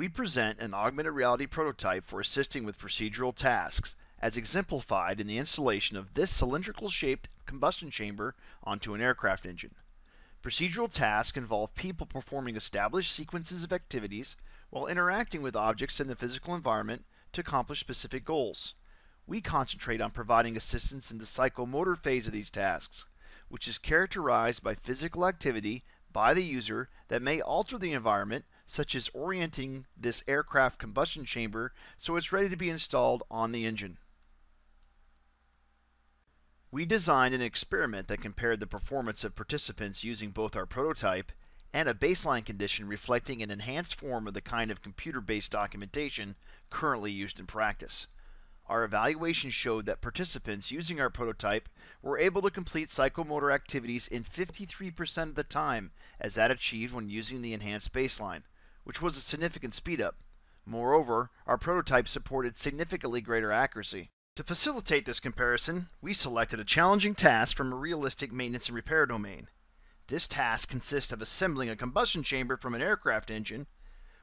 We present an augmented reality prototype for assisting with procedural tasks, as exemplified in the installation of this cylindrical shaped combustion chamber onto an aircraft engine. Procedural tasks involve people performing established sequences of activities while interacting with objects in the physical environment to accomplish specific goals. We concentrate on providing assistance in the psychomotor phase of these tasks, which is characterized by physical activity by the user that may alter the environment, such as orienting this aircraft combustion chamber so it's ready to be installed on the engine. We designed an experiment that compared the performance of participants using both our prototype and a baseline condition reflecting an enhanced form of the kind of computer-based documentation currently used in practice. Our evaluation showed that participants using our prototype were able to complete psychomotor activities in 53% of the time as that achieved when using the enhanced baseline, which was a significant speedup. Moreover, our prototype supported significantly greater accuracy. To facilitate this comparison, we selected a challenging task from a realistic maintenance and repair domain. This task consists of assembling a combustion chamber from an aircraft engine,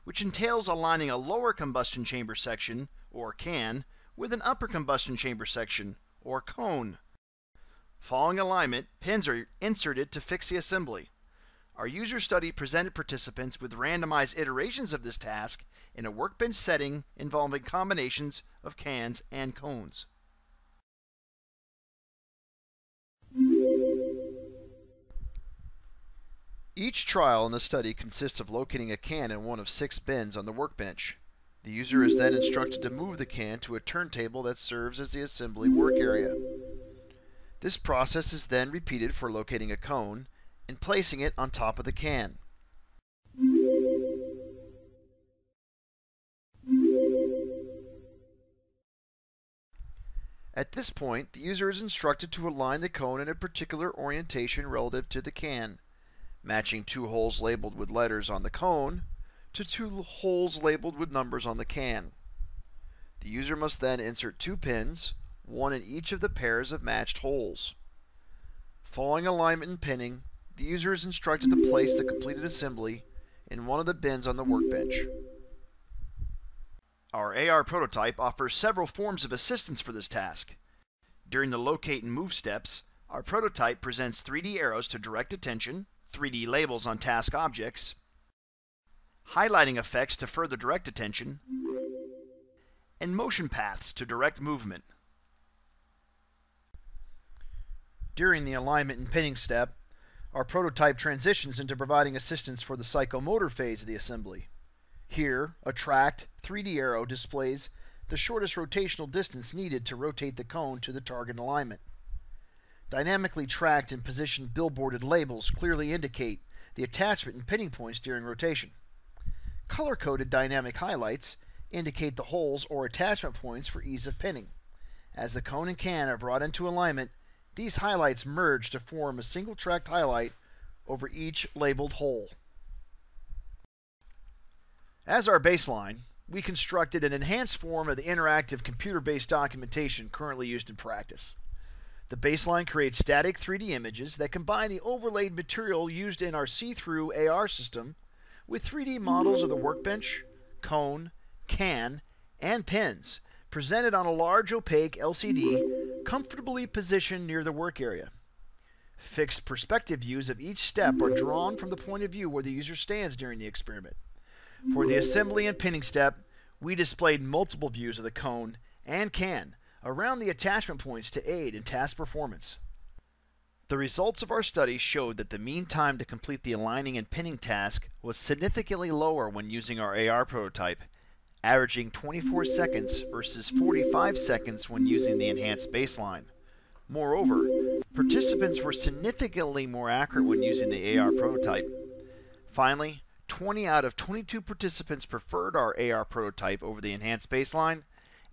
which entails aligning a lower combustion chamber section, or can, with an upper combustion chamber section, or cone. Following alignment, pins are inserted to fix the assembly. Our user study presented participants with randomized iterations of this task in a workbench setting involving combinations of cans and cones. Each trial in the study consists of locating a can in one of six bins on the workbench. The user is then instructed to move the can to a turntable that serves as the assembly work area. This process is then repeated for locating a cone and placing it on top of the can. At this point, the user is instructed to align the cone in a particular orientation relative to the can, matching two holes labeled with letters on the cone to two holes labeled with numbers on the can. The user must then insert two pins, one in each of the pairs of matched holes. Following alignment and pinning, the user is instructed to place the completed assembly in one of the bins on the workbench. Our AR prototype offers several forms of assistance for this task. During the locate and move steps, our prototype presents 3D arrows to direct attention, 3D labels on task objects, highlighting effects to further direct attention, and motion paths to direct movement. During the alignment and pinning step, our prototype transitions into providing assistance for the psychomotor phase of the assembly. Here, a tracked 3D arrow displays the shortest rotational distance needed to rotate the cone to the target alignment. Dynamically tracked and positioned billboarded labels clearly indicate the attachment and pinning points during rotation. Color-coded dynamic highlights indicate the holes or attachment points for ease of pinning. As the cone and can are brought into alignment, these highlights merge to form a single tracked highlight over each labeled hole. As our baseline, we constructed an enhanced form of the interactive computer-based documentation currently used in practice. The baseline creates static 3D images that combine the overlaid material used in our see-through AR system with 3D models of the workbench, cone, can, and pins presented on a large opaque LCD comfortably positioned near the work area. Fixed perspective views of each step are drawn from the point of view where the user stands during the experiment. For the assembly and pinning step, we displayed multiple views of the cone and can around the attachment points to aid in task performance. The results of our study showed that the mean time to complete the aligning and pinning task was significantly lower when using our AR prototype, averaging 24 seconds versus 45 seconds when using the enhanced baseline. Moreover, participants were significantly more accurate when using the AR prototype. Finally, 20 out of 22 participants preferred our AR prototype over the enhanced baseline,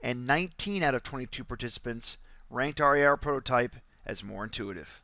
and 19 out of 22 participants ranked our AR prototype as more intuitive.